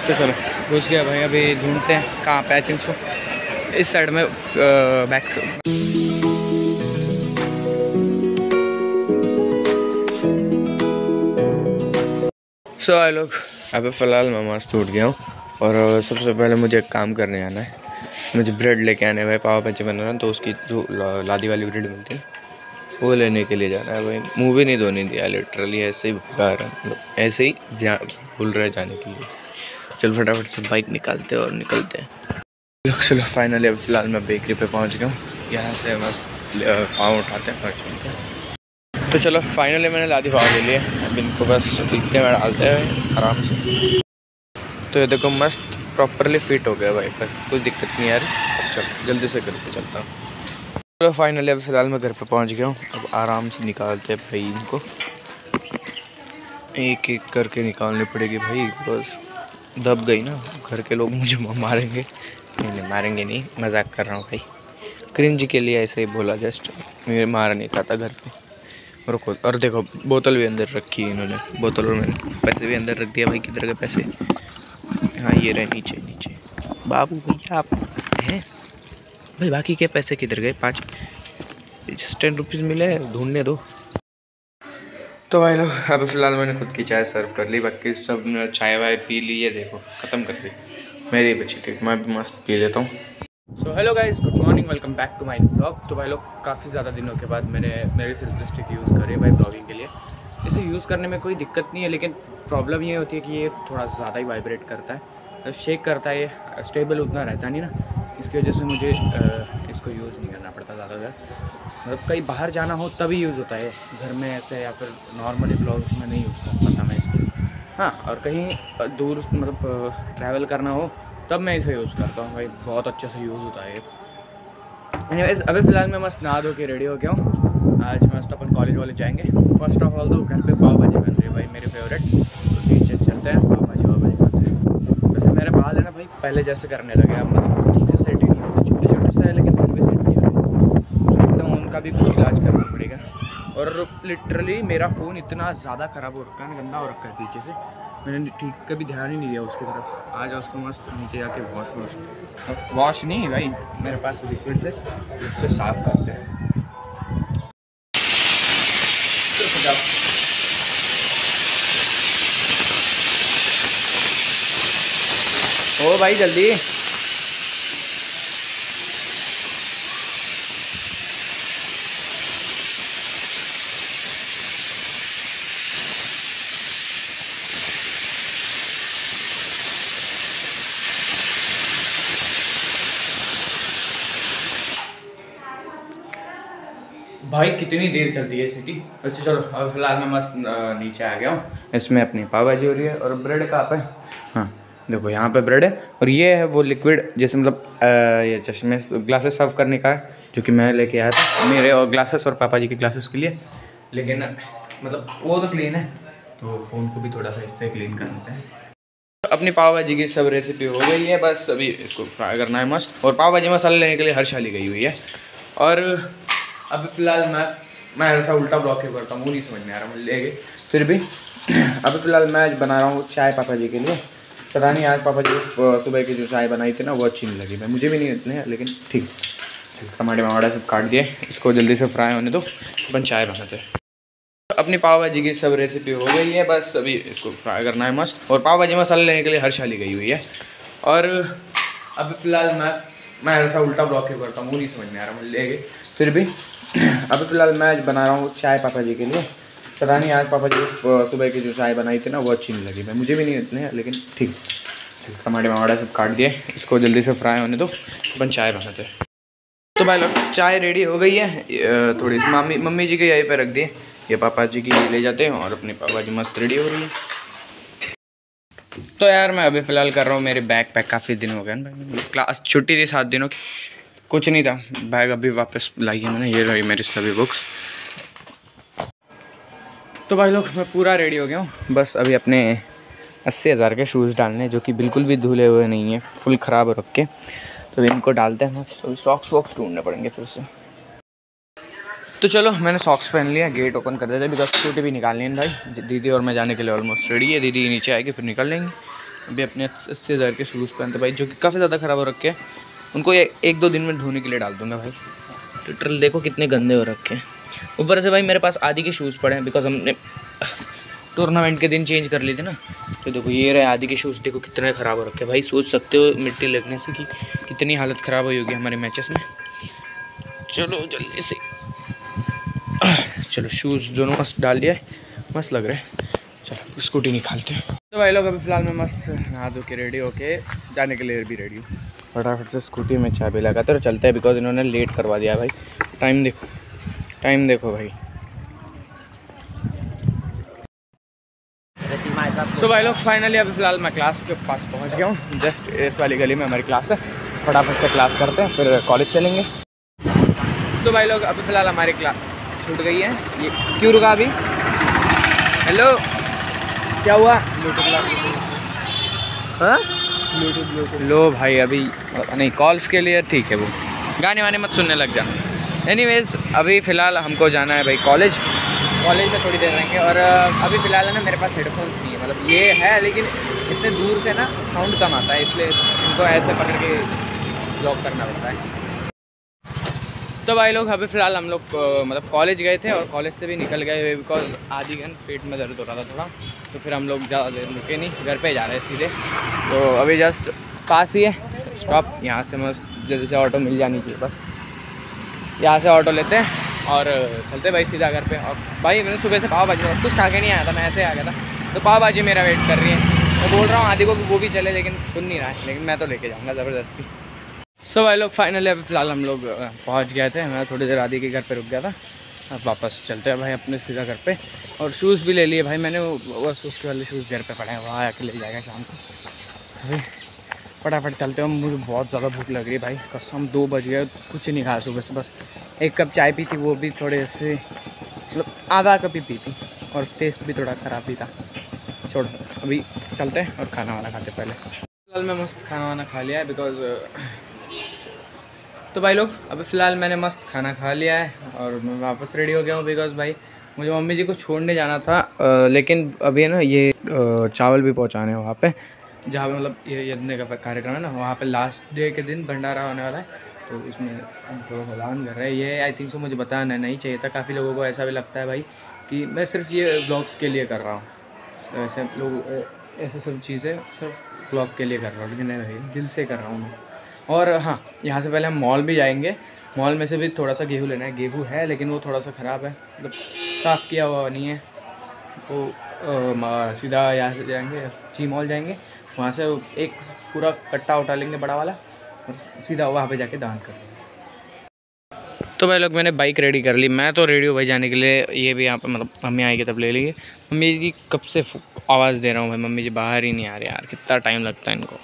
तो चलो, घुस गया भाई, अभी ढूंढते हैं कहाँ पे आई सो इस साइड में बैक से। सो आई लोग। अभी फ़िलहाल मैं मस्त उठ गया हूँ, और सबसे पहले मुझे एक काम करने आना है। मुझे ब्रेड लेके आने भाई, पाव भाजी बना रहा तो उसकी जो लादी वाली ब्रेड मिलती है वो लेने के लिए जाना है भाई। मुँह भी नहीं धोने दिया लिटरली ऐसे ही भगा रहा मतलब ऐसे ही जा, भूल रहे जाने के लिए। चल फटाफट से बाइक निकालते और निकलते हैं। चलो फाइनली अब फ़िलहाल मैं बेकरी पे पहुँच गया हूँ। यहाँ से मस्त पाँव उठाते हैं और चलते हैं। तो चलो फाइनली मैंने लादी पाव ले लिया अब इनको बस इतने में डालते हैं, आराम से। तो ये देखो, मस्त प्रॉपरली फिट हो गया भाई। बस कोई दिक्कत नहीं यार। चलो, जल्दी से करके चलता हूँ। चलो फाइनली अब फ़िलहाल मैं घर पे पहुँच गया हूँ। अब आराम से निकालते हैं भाई इनको। एक एक करके निकालनी पड़ेगी भाई, बस। दब गई ना, घर के लोग मुझे मारेंगे। नहीं नहीं, मारेंगे नहीं, मज़ाक कर रहा हूँ भाई। क्रिंज के लिए ऐसे ही बोला जस्ट मेरे मारा नहीं खाता घर पे। रुको और देखो, बोतल भी अंदर रखी है इन्होंने। बोतल और मैंने पैसे भी अंदर रख दिया भाई, किधर के पैसे? हाँ ये रहे नीचे नीचे। बाबू भैया, आप हैं? भाई, बाकी के पैसे किधर गए? पाँच जस्ट टेन रुपीज़ मिले ढूँढने दो। तो भाई लोग, अब फ़िलहाल मैंने खुद की चाय सर्व कर ली, बाकी सब चाय वाय पी ली है देखो, ख़त्म कर दी। मेरी बची थी, मैं भी मस्त पी लेता हूँ। So hello guys good morning welcome back to my blog तो भाई लोग, काफ़ी ज़्यादा दिनों के बाद मैंने मेरी सेल्फ स्टिक यूज़ करे भाई ब्लॉगिंग के लिए। इसे यूज़ करने में कोई दिक्कत नहीं है, लेकिन प्रॉब्लम ये होती है कि ये थोड़ा ज़्यादा ही वाइब्रेट करता है। शेक करता है, ये स्टेबल उतना रहता नहीं ना, इसकी वजह से मुझे इसको यूज़ नहीं करना पड़ता ज़्यादा मतलब कहीं बाहर जाना हो तभी यूज़ होता है। घर में ऐसे या फिर नॉर्मली ब्लॉग्स में नहीं यूज़ कर पाता मैं इसको। हाँ और कहीं दूर मतलब ट्रैवल करना हो तब मैं इसे यूज़ करता हूँ भाई, बहुत अच्छे से यूज़ होता है ये। अभी फ़िलहाल मैं मस्त नहा धो के रेडी हो गया हूँ। आज मस्त अपन कॉलेज वाले जाएँगे। फ़र्स्ट ऑफ़ ऑल तो घर पे पाव भाजी बन रही है भाई, मेरे फेवरेट तो नीचे चलते हैं, पाव भाजी वाव भाजी खाते हैं। वैसे मेरे बाल है ना भाई, पहले जैसे करने लगे, अब मतलब ठीक से सेट ही नहीं होते छोटे छोटे से है लेकिन फिर भी सेट नहीं होते एकदम उनका भी कुछ इलाज करना पड़ेगा। और लिटरली मेरा फ़ोन इतना ज़्यादा ख़राब हो रखा है, गंदा हो रखा है पीछे से। मैंने ठीक, कभी ध्यान ही नहीं दिया उसकी तरफ़। आ जाओ उसको मस्त नीचे जाके वॉश वॉश वॉश नहीं, भाई, मेरे पास लिक्विड से, उससे साफ़ करते हैं। ओ भाई, जल्दी। भाई, कितनी देर चलती है सिटी वैसे चलो, अब फ़िलहाल मैं मस्त नीचे आ गया हूँ। इसमें अपनी पाव भाजी हो रही है और ब्रेड कहाँ पे हाँ? देखो, यहाँ पे ब्रेड है और ये है वो लिक्विड जैसे मतलब ये चश्मे ग्लासेस सर्व करने का है, जो कि मैं लेके आया था, मेरे और ग्लासेस और पापा जी के ग्लासेस के लिए। लेकिन मतलब वो तो क्लीन है। तो फ़ोन को भी थोड़ा सा इससे क्लीन कर लेते हैं। अपनी पाव भाजी की सब रेसिपी हो गई है, बस अभी इसको फ्राई करना है मस्त। और पाव भाजी मसाला लेने के लिए हर शाली गई हुई है। और अभी फ़िलहाल मैं मैं ऐसा उल्टा ब्लॉक ही करता हूँ वो नहीं समझ में आ रहा, मुझे लेके फिर भी, अभी फ़िलहाल मैं बना रहा हूँ चाय पापा जी के लिए। पता नहीं आज पापा जी सुबह की जो चाय बनाई थी ना, वो अच्छी नहीं लगी। मैं, मुझे भी नहीं इतने, लेकिन ठीक। टमाटे वमाटा सब काट दिए, इसको जल्दी से फ्राई होने दो, अपन चाय बनाते अपनी पाव भाजी की सब रेसिपी हो गई है, बस अभी इसको फ्राई करना है मस्त। और पाव भाजी मसाले लेने के लिए हर शाली गई हुई है। और अभी फ़िलहाल मैं मैं ऐसा उल्टा ब्लॉक ही करता हूँ वो नहीं समझ में आ रहा, मुझे लेके फिर भी अभी फ़िलहाल मैं आज बना रहा हूँ चाय पापा जी के लिए। पता नहीं, आज पापा जी सुबह की जो चाय बनाई थी ना, वो अच्छी नहीं लगी। मैं, मुझे भी नहीं इतने, लेकिन ठीक। टमाटे वमाटा सब काट दिए। इसको जल्दी से फ्राई होने दो। अपन चाय बनाते तो भाई लोग, चाय रेडी हो गई है। थोड़ी मम्मी मम्मी जी के यहीं पर रख दिए। ये पापा जी की ले जाते हैं और अपने पापा जी मस्त रेडी हो रही है। तो यार, मैं अभी फ़िलहाल कर रहा हूँ। मेरे बैग पैक काफ़ी दिन हो गए क्लास छुट्टी थी सात दिनों की। कुछ नहीं था। बैग अभी वापस लाई है मैंने, ये रही मेरी सभी बुक्स तो भाई लोग, मैं पूरा रेडी हो गया हूँ। बस अभी अपने अस्सी हज़ार के शूज़ डालने जो कि बिल्कुल भी धुले हुए नहीं हैं फुल ख़राब रख के। तो अभी इनको डालते हैं तो सॉक्स वॉक्स ढूँढने पड़ेंगे फिर से। तो चलो, मैंने सॉक्स पहन लिया गेट ओपन कर देते बिकॉज़ स्कूटी भी निकालनी है भाई। दीदी और मैं जाने के लिए ऑलमोस्ट रेडी है। दीदी नीचे आएगी, फिर निकल लेंगे। अभी अपने अस्सी हज़ार के शूज़ पहनते भाई, जो कि काफ़ी ज़्यादा ख़राब हो रखे हैं। उनको एक दो दिन में धोने के लिए डाल दूँगा भाई। ट्विटर देखो कितने गंदे हो रखे हैं। ऊपर से भाई मेरे पास आदि के शूज़ पड़े हैं बिकॉज़ हमने टूर्नामेंट के दिन चेंज कर लिए थे ना। तो देखो ये रहे आदि के शूज़ देखो कितने ख़राब हो रखे भाई सोच सकते हो मिट्टी लगने से कि कितनी हालत ख़राब हुई होगी हमारे मैचेस में। चलो जल्दी से। चलो शूज़ दोनों मस्त डाल दिया मस्त लग रहे हैं। चलो स्कूटी निकालते हैं। तो भाई लोग अभी फ़िलहाल मैं मस्त नहा धो के रेडी होके जाने के लिए भी रेडी हूँ। फटाफट से स्कूटी में चाबी लगाते और चलते हैं बिकॉज़ इन्होंने लेट करवा दिया भाई। टाइम देखो। टाइम देखो भाई। सो भाई लोग फाइनली अभी फ़िलहाल मैं क्लास के पास पहुँच गया हूँ। जस्ट इस वाली गली में हमारी क्लास है। फटाफट से क्लास करते हैं, फिर कॉलेज चलेंगे। सो भाई लोग, अभी फ़िलहाल हमारी क्लास छूट गई है। ये क्यों रुका अभी? हेलो क्या हुआ? हाँ? लो भाई, अभी, नहीं कॉल्स के लिए ठीक है वो। गाने वाने मत सुनने लग जा। एनीवेज अभी फ़िलहाल हमको जाना है भाई कॉलेज कॉलेज में थोड़ी देर रहेंगे और अभी फ़िलहाल है ना, मेरे पास हेडफोन्स नहीं है। मतलब ये है, लेकिन इतने दूर से ना साउंड कम आता है, इसलिए इनको ऐसे पकड़ के ब्लॉक करना पड़ता है। तो भाई लोग, अभी फ़िलहाल हम लोग मतलब कॉलेज गए थे और कॉलेज से भी निकल गए हुए बिकॉज़ आधी घंटे पेट में दर्द हो रहा था थोड़ा तो फिर हम लोग ज़्यादा देर रुके नहीं, घर पे जा रहे हैं सीधे। तो अभी जस्ट पास ही है स्टॉप यहाँ से मस्त, जल्दी से ऑटो मिल जानी चाहिए बस। यहाँ से ऑटो लेते हैं और चलते भाई सीधा घर पर और भाई, मैंने सुबह से पाव भाजी और कुछ खा के नहीं आया था, मैं ऐसे आ गया था। तो पाव भाजी मेरा वेट कर रही है। मैं बोल रहा हूँ आदि को वो भी चले, लेकिन सुन नहीं रहा है, लेकिन मैं तो लेके जाऊँगा, ज़बरदस्ती। सो भाई लोग फाइनली अभी फ़िलहाल हम लोग पहुँच गए थे। मैं थोड़ी देर आदि के घर पे रुक गया था। अब वापस चलते हैं भाई अपने सीधा घर पे। और शूज़ भी ले लिए भाई मैंने, वो शूज़ के वाले शूज़ घर पे पड़े हैं। वहाँ आके ले जाएगा शाम को। अभी फटाफट चलते हैं। मुझे बहुत ज़्यादा भूख लग रही है भाई। कसम, दो बज गए, कुछ नहीं खाया सुबह से, बस। एक कप चाय पी थी, वो भी थोड़े से मतलब आधा कप ही पी थी। और टेस्ट भी थोड़ा ख़राब भी था। छोड़, अभी चलते हैं और खाना वाना खाते पहले। फ़िलहाल मैं मस्त खाना वाना खा लिया है बिकॉज़ तो भाई लोग अभी फ़िलहाल मैंने मस्त खाना खा लिया है और मैं वापस रेडी हो गया हूँ बिकॉज़ भाई मुझे मम्मी जी को छोड़ने जाना था आ, लेकिन अभी है ना ये आ, चावल भी पहुँचाने हैं वहाँ पे। जहाँ पे मतलब ये यज्ञ का कार्यक्रम है ना वहाँ पे लास्ट डे के दिन भंडारा होने वाला है तो उसमें थोड़ा बलान कर रहे हैं। ये आई थिंक सो मुझे बताना नहीं चाहिए था। काफ़ी लोगों को ऐसा भी लगता है भाई कि मैं सिर्फ़ ये ब्लॉग्स के लिए कर रहा हूँ। ऐसे लोग ऐसे सब चीज़ें सिर्फ़ ब्लॉग के लिए कर रहा हूँ लेकिन नहीं भाई दिल से कर रहा हूँ मैं। और हाँ यहाँ से पहले हम मॉल भी जाएँगे। मॉल में से भी थोड़ा सा गेहूँ लेना है। गेहूँ है, लेकिन वो थोड़ा सा ख़राब है। मतलब साफ़ किया हुआ नहीं है। वो सीधा यहाँ से जाएँगे, जी मॉल जाएँगे। वहाँ से एक पूरा कट्टा उठा लेंगे बड़ा वाला और सीधा वहाँ पे जाके दान कर तो भाई लोग, मैंने बाइक रेडी कर ली। मैं तो रेडी हूँ भाई जाने के लिए। ये भी यहाँ पे मतलब मम्मी आएगी तब ले लेंगे मम्मी जी, कब से आवाज़ दे रहा हूँ भाई। मम्मी जी बाहर ही नहीं आ रहे यार। कितना टाइम लगता है इनको।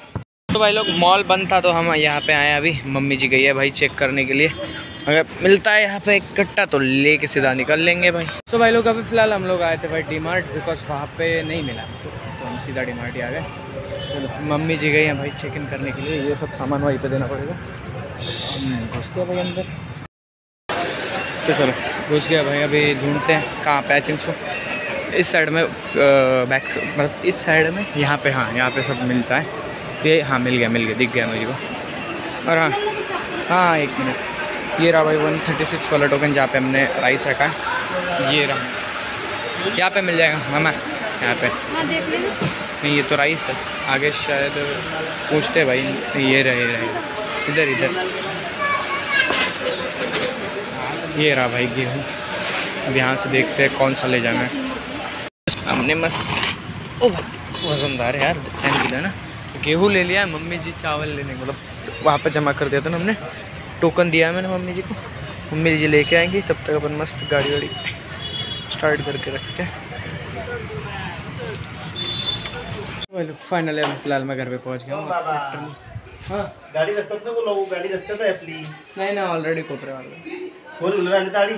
तो भाई लोग मॉल बंद था तो हम यहाँ पे आए अभी। मम्मी जी गई है भाई चेक करने के लिए। अगर मिलता है यहाँ पे एक कट्टा तो ले के सीधा निकल लेंगे भाई। तो भाई लोग अभी फ़िलहाल हम लोग आए थे भाई डी मार्ट बिकॉज़ वहाँ पे नहीं मिला। तो, हम सीधा डी मार्ट ही आ गए। चलो तो मम्मी जी गई हैं भाई चेक इन करने के लिए। ये सब सामान वहीं पर देना पड़ेगा। घुसते भाई अंदर। तो चलो घुस गया भाई अभी ढूंढते हैं कहाँ पे आई थिंक सो इस साइड में बैक मतलब इस साइड में यहाँ पे हाँ यहाँ पे सब मिलता है। ये हाँ मिल गया मिल गया दिख गया मुझे को और हाँ हाँ एक मिनट। ये रहा भाई वन थर्टी सिक्स वाला टोकन जहाँ पे हमने राइस रखा है। ये रहा। यहाँ पे मिल जाएगा मामा यहाँ पे। हाँ, नहीं ये तो राइस है। आगे शायद पूछते भाई। ये रहे रहे। इधर इधर। ये रहा भाई गेहूँ। अब यहाँ से देखते हैं कौन सा ले जाना है। हमने मस्त ओ भाई वजनदार है यार टाइम की ना। गेहूँ ले लिया है मम्मी जी चावल लेने मतलब वहाँ पर जमा कर दिया था ना हमने। टोकन दिया है मैंने मम्मी जी को। मम्मी जी लेके आएँगी तब तक अपन मस्त गाड़ी वाड़ी स्टार्ट करके रखते हैं। फाइनली अभी फ़िलहाल मैं घर पे पहुँच गया हूँ। हाँ। गाडी आहे आपली नहीं ना ऑलरेडी गाड़ी।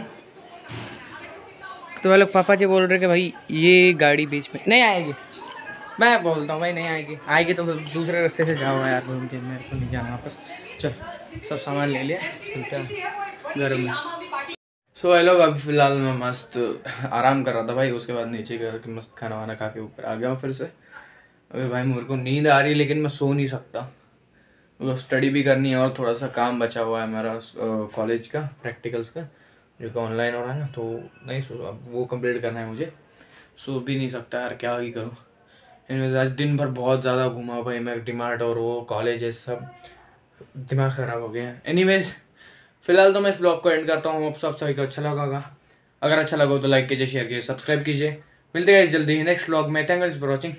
तो लोग पापा जी बोल रहे कि भाई ये गाड़ी बीच में नहीं आएगी। मैं बोलता हूँ, भाई नहीं आएगी। आएगी तो दूसरे रास्ते से जाओ यार, घूम के, मेरे को नहीं जाना वापस। चल, सब सामान ले लिया चलते हैं, घर में। सो लोग अभी फ़िलहाल मैं मस्त आराम कर रहा था भाई, उसके बाद नीचे गया कि मस्त खाना वाना खा के ऊपर आ गया फिर से। अबे भाई, मेरे को नींद आ रही है, लेकिन मैं सो नहीं सकता। तो स्टडी भी करनी है और थोड़ा सा काम बचा हुआ है मेरा कॉलेज का प्रैक्टिकल्स का, जो कि ऑनलाइन हो रहा है ना तो नहीं सो अब वो कंप्लीट करना है मुझे। सो भी नहीं सकता यार, क्या ही करूँ। एनीवेज आज दिन भर बहुत ज़्यादा घूमा भाई मैं डिमार्ट और वो कॉलेज सब। दिमाग ख़राब हो गया एनीवेज फ़िलहाल तो मैं इस ब्लॉग को एंड करता हूँ। सब सभी को अच्छा लगा होगा अगर अच्छा लगा हो तो लाइक कीजिए शेयर कीजिए सब्सक्राइब कीजिए। मिलते हैं जल्दी ही नेक्स्ट ब्लॉग में। Thank you for watching